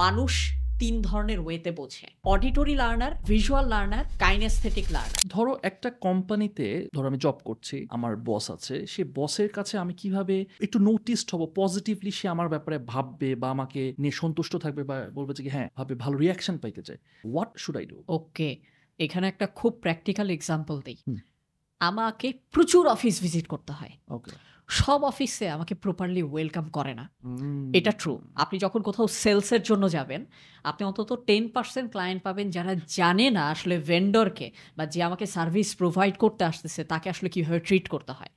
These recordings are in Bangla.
মানুষ তিন ধরনের ওয়েতে বোঝে। Auditory learner visual learner kinesthetic learner ধরো একটা কোম্পানিতে ধরো আমি জব করছি আমার বস আছে সে বসের কাছে আমি কীভাবে একটু নোটিসড হব পজিটিভলি সে আমার ব্যাপারে ভাববে বা আমাকে নিয়ে সন্তুষ্ট থাকবে বা বলবে যে হ্যাঁ ভাবে ভালো রিয়াকশন পাইতে চায় what should I do okay এখানে একটা খুব প্র্যাকটিক্যাল এক্সাম্পল দিই। আমাকে প্রচুর অফিস ভিজিট করতে হয়। ওকে সব অফিসে আমাকে প্রপারলি ওয়েলকাম করে না। এটা ট্রু আপনি যখন কোথাও সেলসের জন্য যাবেন আপনি অন্তত টেন পার্সেন্ট ক্লায়েন্ট পাবেন যারা জানে না আসলে ভেন্ডরকে বা যে আমাকে সার্ভিস প্রোভাইড করতে আসতেছে তাকে আসলে কীভাবে ট্রিট করতে হয়।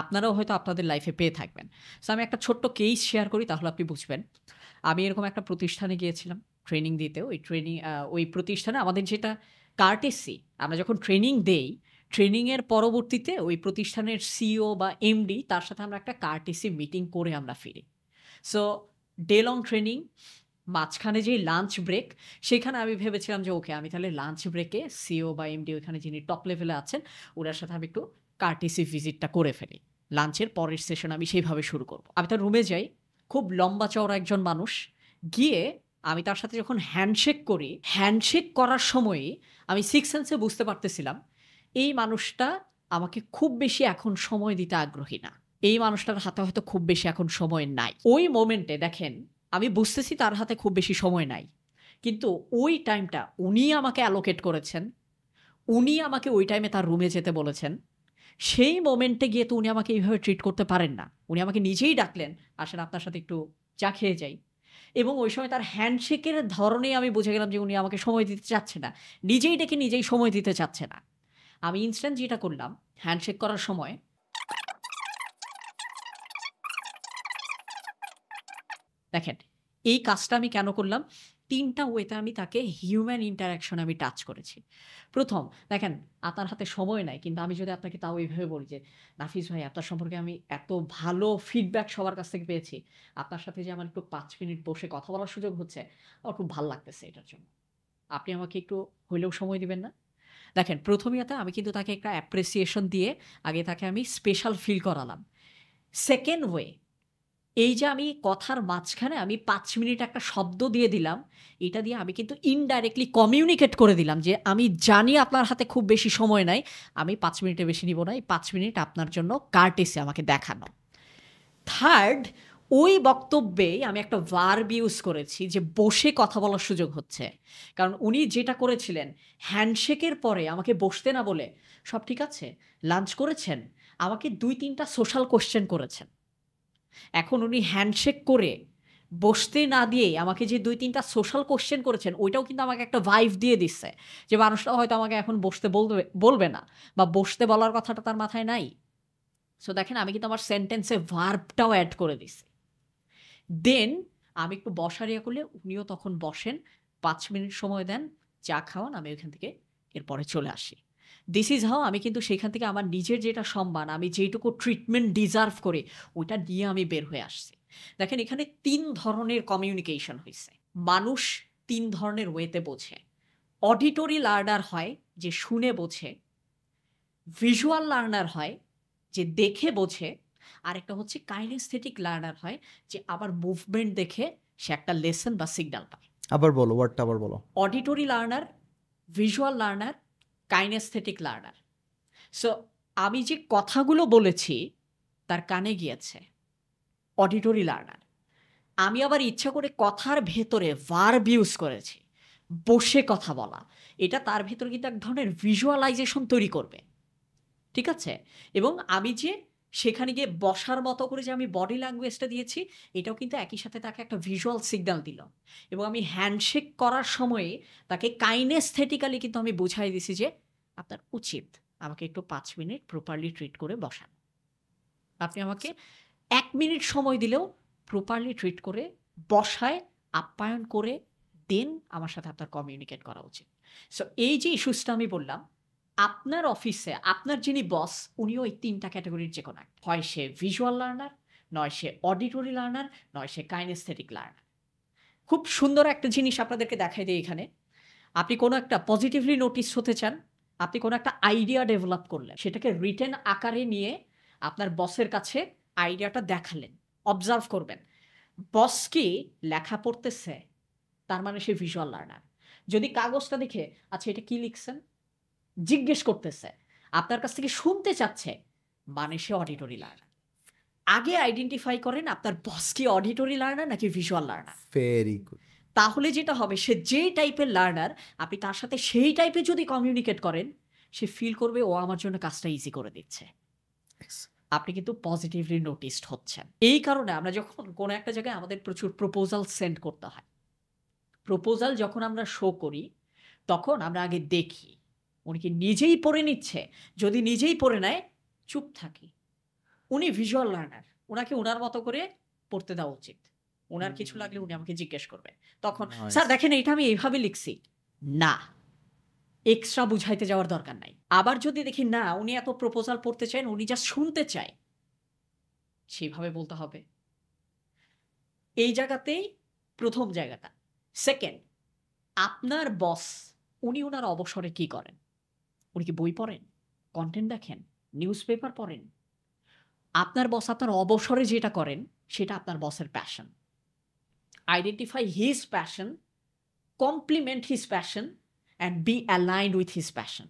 আপনারাও হয়তো আপনাদের লাইফে পেয়ে থাকবেন। সো আমি একটা ছোট্ট কেস শেয়ার করি তাহলে আপনি বুঝবেন। আমি এরকম একটা প্রতিষ্ঠানে গিয়েছিলাম ট্রেনিং দিতে ওই ট্রেনিং ওই প্রতিষ্ঠানে আমাদের যেটা কার্টেসি আমরা যখন ট্রেনিং দেই ট্রেনিংয়ের পরবর্তীতে ওই প্রতিষ্ঠানের সিও বা এমডি তার সাথে আমরা একটা কার্টেসি মিটিং করে আমরা ফিরি। সো ডে লং ট্রেনিং মাঝখানে যে লাঞ্চ ব্রেক সেখানে আমি ভেবেছিলাম যে ওকে আমি তাহলে লাঞ্চ ব্রেকে সিও বা এমডি ওইখানে যিনি টপ লেভেলে আছেন, ওনার সাথে আমি একটু কার্টেসি ভিজিটটা করে ফেলি। লাঞ্চের পরের সেশন আমি সেইভাবে শুরু করব। আমি তার রুমে যাই, খুব লম্বা চওড়া একজন মানুষ, গিয়ে আমি তার সাথে যখন হ্যান্ডশেক করি হ্যান্ডশেক করার সময়ই আমি সিক্স সেন্সে বুঝতে পারতেছিলাম এই মানুষটা আমাকে খুব বেশি এখন সময় দিতে আগ্রহী না। এই মানুষটার হাতে হয়তো খুব বেশি এখন সময় নাই। ওই মোমেন্টে দেখেন, আমি বুঝতেছি তার হাতে খুব বেশি সময় নাই। কিন্তু ওই টাইমটা উনি আমাকে অ্যালোকেট করেছেন, উনি আমাকে ওই টাইমে তার রুমে যেতে বলেছেন। সেই মোমেন্টে গিয়ে তো উনি আমাকে এইভাবে ট্রিট করতে পারেন না। উনি আমাকে নিজেই ডাকলেন, আসেন আপনার সাথে একটু চা খেয়ে যাই। এবং ওই সময় তার হ্যান্ডশেকের ধরনেই আমি বুঝে গেলাম যে উনি আমাকে সময় দিতে চাচ্ছে না। নিজেই ডেকে নিজেই সময় দিতে চাচ্ছে না। আমি ইনস্ট্যান্ট যেটা করলাম হ্যান্ডশেক করার সময় দেখেন, এই কাজটা আমি কেন করলাম? তিনটা ওয়েতে আমি তাকে হিউম্যান ইন্টারাকশন আমি টাচ করেছি। প্রথম, দেখেন, আপনার হাতে সময় নাই, কিন্তু আমি যদি আপনাকে তাও এইভাবে বলি যে, নাফিস ভাই, আপনার সম্পর্কে আমি এত ভালো ফিডব্যাক সবার কাছ থেকে পেয়েছি। আপনার সাথে যে আমার একটু পাঁচ মিনিট বসে কথা বলার সুযোগ হচ্ছে, আমার খুব ভালো লাগতেছে এটার জন্য। আপনি আমাকে একটু হইলেও সময় দিবেন না? দেখেন প্রথমেতে আমি কিন্তু তাকে একটা অ্যাপ্রিসিয়েশন দিয়ে আগে তাকে আমি স্পেশাল ফিল করালাম। সেকেন্ড ওয়ে এই যে আমি কথার মাঝখানে আমি পাঁচ মিনিট একটা শব্দ দিয়ে দিলাম, এটা দিয়ে আমি কিন্তু ইনডাইরেক্টলি কমিউনিকেট করে দিলাম যে আমি জানি আপনার হাতে খুব বেশি সময় নাই, আমি পাঁচ মিনিটে বেশি নিব না, এই পাঁচ মিনিট আপনার জন্য কার্টেসে আমাকে দেখানো। থার্ড ওই বক্তব্যে আমি একটা ভার্ব ইউজ করেছি যে বসে কথা বলার সুযোগ হচ্ছে। কারণ উনি যেটা করেছিলেন হ্যান্ডশেকের পরে আমাকে বসতে না বলে, সব ঠিক আছে লাঞ্চ করেছেন, আমাকে দুই তিনটা সোশ্যাল কোশ্চেন করেছেন। এখন উনি হ্যান্ডশেক করে বসতে না দিয়ে আমাকে যে দুই তিনটা সোশ্যাল কোশ্চেন করেছেন, ওইটাও কিন্তু আমাকে একটা ভাইভ দিয়ে দিচ্ছে যে মানুষটা হয়তো আমাকে এখন বসতে বলবে বলবে না বা বসতে বলার কথাটা তার মাথায় নাই। সো দেখেন, আমি কিন্তু আমার সেন্টেন্সে ভার্বটাও অ্যাড করে দিছি। দেন আমি একটু বসার ইয়ে করলে উনিও তখন বসেন, পাঁচ মিনিট সময় দেন, চা খাওয়ান, আমি ওইখান থেকে এরপরে চলে আসি। দিস ইজ হাও আমি কিন্তু সেখান থেকে আমার নিজের যেটা সম্মান, আমি যেটুকু ট্রিটমেন্ট ডিজার্ভ করে, ওইটা নিয়ে আমি বের হয়ে আসছি। দেখেন, এখানে তিন ধরনের কমিউনিকেশন হয়েছে মানুষ তিন ধরনের ওয়েতে বোঝে। অডিটরি লার্নার হয়, যে শুনে বোঝে। ভিজুয়াল লার্নার হয়, যে দেখে বোঝে। আরেকটা হচ্ছে কাইনেস্থেটিক লার্নার হয় যে আবার মুভমেন্ট দেখে সে একটা লেসন বা সিগন্যাল পায়। আবার বলো ওয়ার্ডটা আবার বলো। Auditory learner visual learner kinesthetic learner so আমি যে কথাগুলো বলেছি তার কানে গিয়েছে। অডিটরি লার্নার আমি আবার ইচ্ছা করে কথার ভেতরে ভার্ব ইউজ করেছি। বসে কথা বলা। এটা তার ভেতরে কিন্তু এক ধরনের ভিজুয়ালাইজেশন তৈরি করবে। ঠিক আছে? এবং আমি যে সেখানে গিয়ে বসার মতো করে যে আমি বডি ল্যাঙ্গুয়েজটা দিয়েছি, এটাও কিন্তু একই সাথে তাকে একটা ভিজুয়াল সিগন্যাল দিল। এবং আমি হ্যান্ডশেক করার সময়ে তাকে কাইনেস্থেটিক্যালি কিন্তু আমি বুঝাই দিছি যে, আপনার উচিত আমাকে একটু পাঁচ মিনিট প্রপারলি ট্রিট করে বসান। আপনি আমাকে এক মিনিট সময় দিলেও প্রপারলি ট্রিট করে বসায়, আপ্যায়ন করে দেন আমার সাথে আপনার কমিউনিকেট করা উচিত। সো এই যে ইস্যুসটা আমি বললাম আপনার অফিসে আপনার যিনি বস, উনিও এই তিনটা ক্যাটাগরির যে কোনো একটা। হয় সে ভিজুয়াল লার্নার নয় সে অডিটরি লার্নার নয় সে কাইনেস্থেটিক লার্নার খুব সুন্দর একটা জিনিস আপনাদেরকে দেখাই দিই এখানে। আপনি কোনো একটা পজিটিভলি নোটিস হতে চান, আপনি কোনো একটা আইডিয়া ডেভেলপ করলেন, সেটাকে রিটেন আকারে নিয়ে আপনার বসের কাছে আইডিয়াটা দেখালেন অবজার্ভ করবেন। বস কি লেখা পড়তেছে, তার মানে সে ভিজুয়াল লার্নার যদি কাগজটা দেখে আচ্ছা এটা কি লিখছেন? জিজ্ঞেস করতেছে। আপনার কাছ থেকে শুনতে চাচ্ছে মানে সে অডিটরি লার্নার আগে আইডেন্টিফাই করেন আপনার বস কি অডিটরি লার্নার নাকি ভিজুয়াল লার্নার ভেরি গুড তাহলে যেটা হবে সে যে টাইপের লার্নার আপনি তার সাথে সেই টাইপে যদি কমিউনিকেট করেন সে ফিল করবে ও আমার জন্য কাজটা ইজি করে দিচ্ছে। আপনি কিন্তু পজিটিভলি নোটিসড হচ্ছেন। এই কারণে আমরা যখন কোনো একটা জায়গায় আমাদের প্রচুর প্রপোজাল সেন্ড করতে হয় প্রপোজাল যখন আমরা শো করি তখন আমরা আগে দেখি উনি কি নিজেই পড়ে নিচ্ছে? যদি নিজেই পড়ে নেয় চুপ থাকি। উনি ভিজুয়াল লার্নার ওনাকে ওনার মতো করে পড়তে দেওয়া উচিত। ওনার কিছু লাগলে উনি আমাকে জিজ্ঞেস করবে। তখন স্যার দেখেন এটা আমি এইভাবে লিখছি। না। এক্সট্রা বুঝাইতে যাওয়ার দরকার নাই। আবার যদি দেখি না উনি এত প্রপোজাল পড়তে চান উনি যা শুনতে চায়। সেইভাবে বলতে হবে। এই জায়গাতেই প্রথম জায়গাটা। সেকেন্ড আপনার বস উনি ওনার অবসরে কি করেন? উনি কি বই পড়েন? কন্টেন্ট দেখেন? নিউজ পেপার পড়েন? আপনার বস আপনার অবসরে যেটা করেন, সেটা আপনার বসের passion identify his passion compliment his passion and be aligned with his passion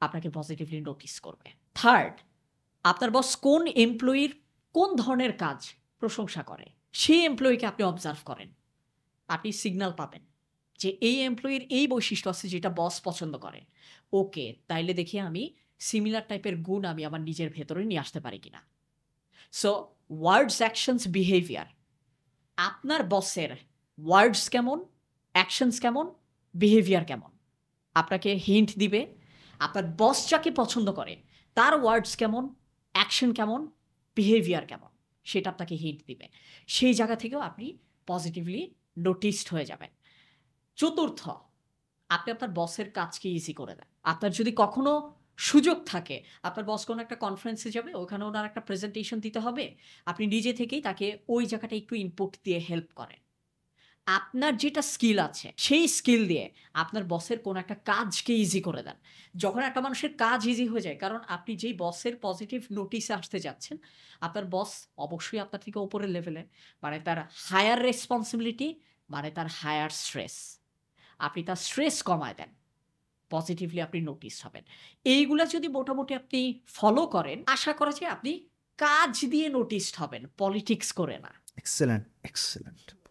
আপনাকে পজিটিভলি নোটিস করবে। থার্ড আপনার বস কোন এমপ্লয়ির কোন ধরনের কাজ প্রশংসা করে? সেই এমপ্লয়িকে আপনি অবজার্ভ করেন। আপনি সিগন্যাল পাবেন। যে এই এমপ্লয়ির এই বৈশিষ্ট্য আছে যেটা বস পছন্দ করে। ওকে, তাইলে দেখি আমি সিমিলার টাইপের গুণ আমি আমার নিজের ভেতরে নিয়ে আসতে পারি কিনা। সো ওয়ার্ডস অ্যাকশনস বিহেভিয়ার আপনার বসের ওয়ার্ডস কেমন অ্যাকশনস কেমন বিহেভিয়ার কেমন? আপনাকে হিন্ট দিবে, আপনার বস যাকে পছন্দ করে, তার ওয়ার্ডস কেমন অ্যাকশন কেমন বিহেভিয়ার কেমন, সেটা আপনাকে হিন্ট দিবে। সেই জায়গা থেকেও আপনি পজিটিভলি নোটিসড হয়ে যাবেন। চতুর্থ, আপনি আপনার বসের কাজকে ইজি করে দেন। আপনার যদি কখনো সুযোগ থাকে, আপনার বস কোনো একটা কনফারেন্সে যাবে, ওখানে ওনার একটা প্রেজেন্টেশন দিতে হবে, আপনি নিজে থেকেই তাকে ওই জায়গাটা একটু ইনপুট দিয়ে হেল্প করেন। আপনার যেটা স্কিল আছে, সেই স্কিল দিয়ে আপনার বসের কোনো একটা কাজকে ইজি করে দেন। যখন একটা মানুষের কাজ ইজি হয়ে যায়, কারণ আপনি যেই বসের পজিটিভ নোটিসে আসতে যাচ্ছেন, আপনার বস অবশ্যই আপনার থেকে ওপরের লেভেলে মানে তার হায়ার রেসপন্সিবিলিটি মানে তার হায়ার স্ট্রেস আপনি তার স্ট্রেস কমায় দেন। পজিটিভলি আপনি নোটিস হবেন। এইগুলা যদি মোটামুটি আপনি ফলো করেন, আশা করা যায় আপনি কাজ দিয়ে নোটিসড হবেন পলিটিক্স করে না। Excellent excellent